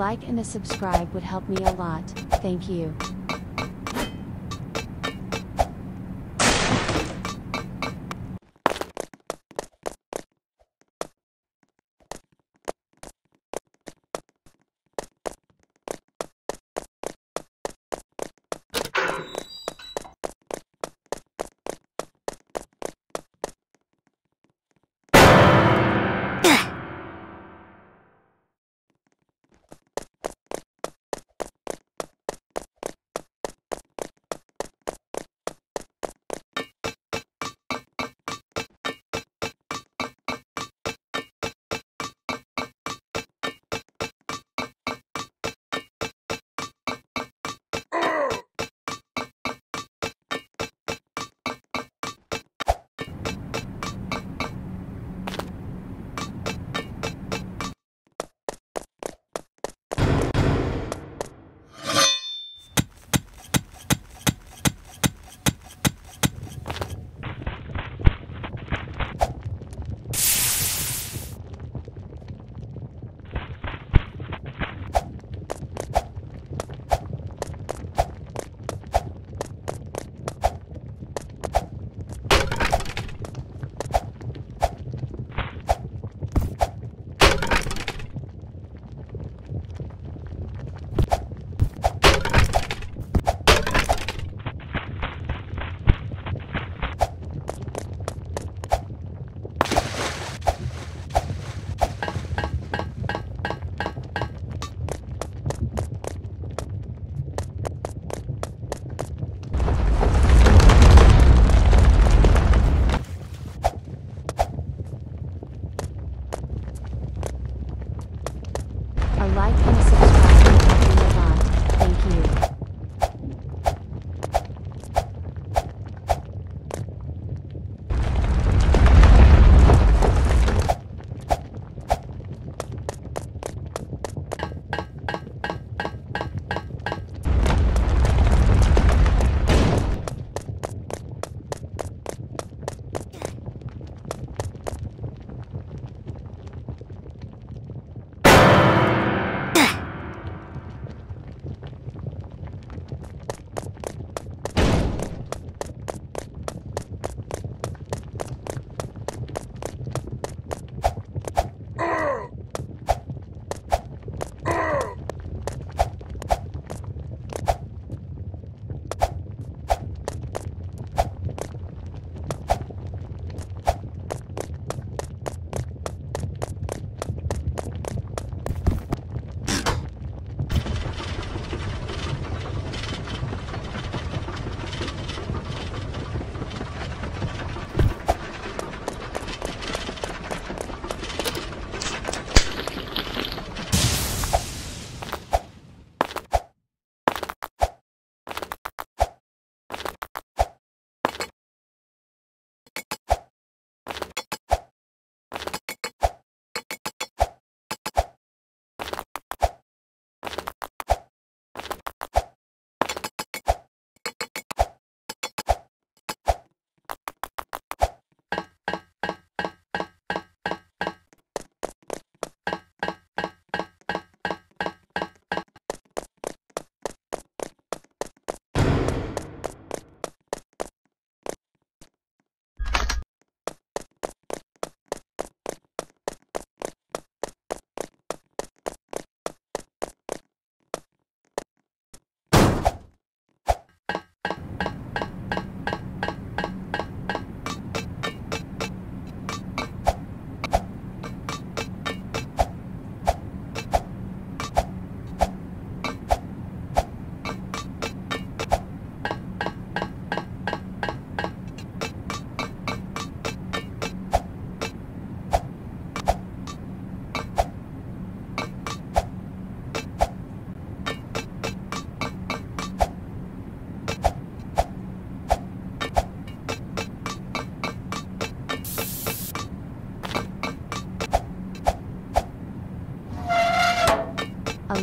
like and a subscribe would help me a lot, thank you.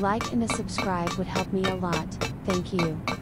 Like and a subscribe would help me a lot, thank you.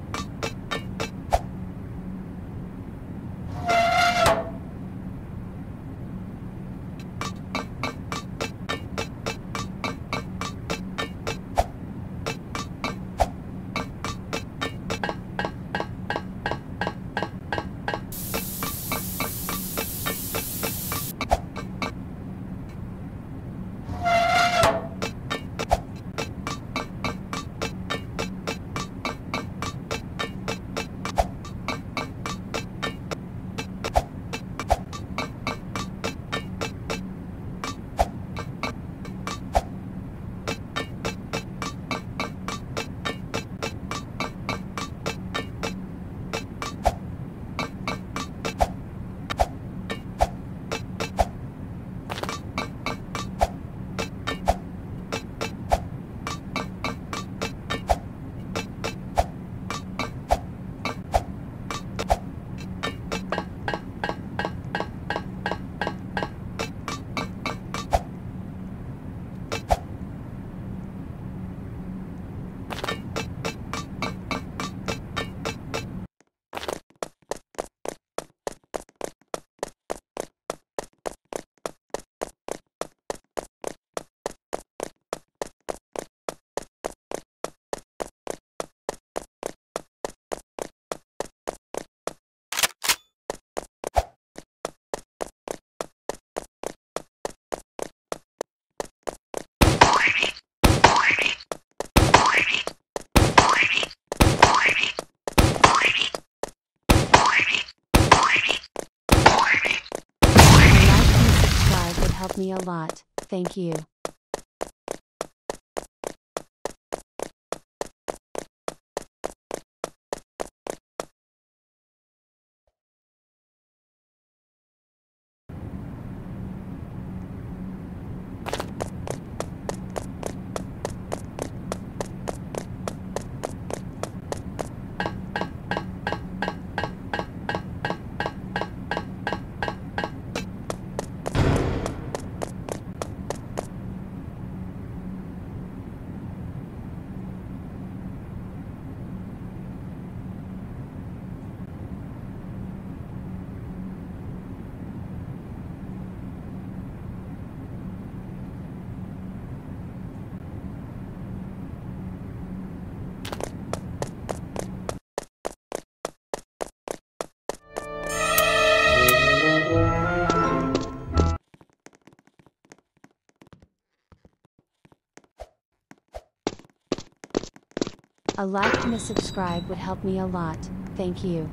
A lot, thank you. A like and a subscribe would help me a lot, thank you.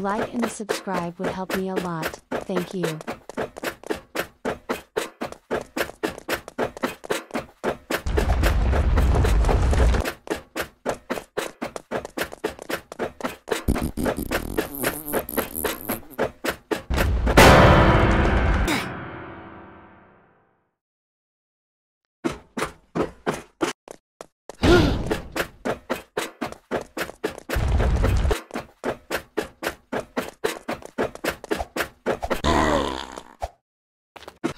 Like and subscribe would help me a lot, thank you.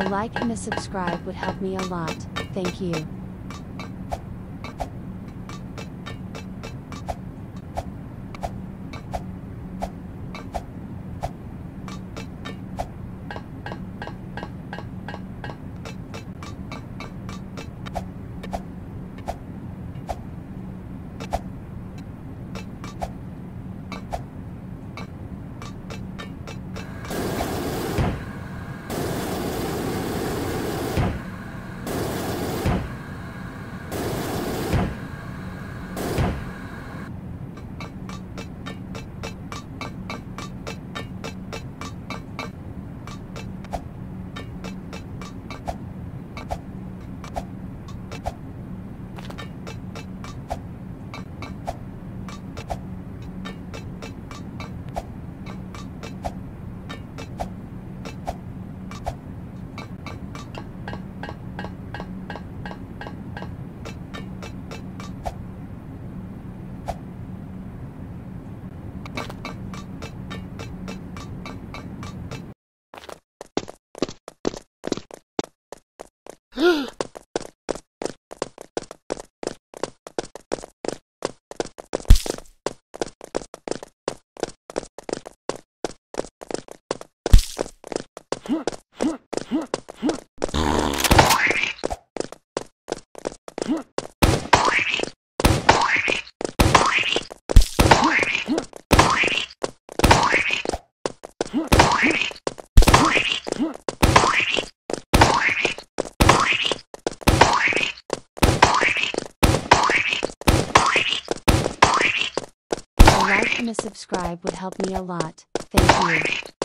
A like and a subscribe would help me a lot, thank you. A like and a subscribe would help me a lot, thank you.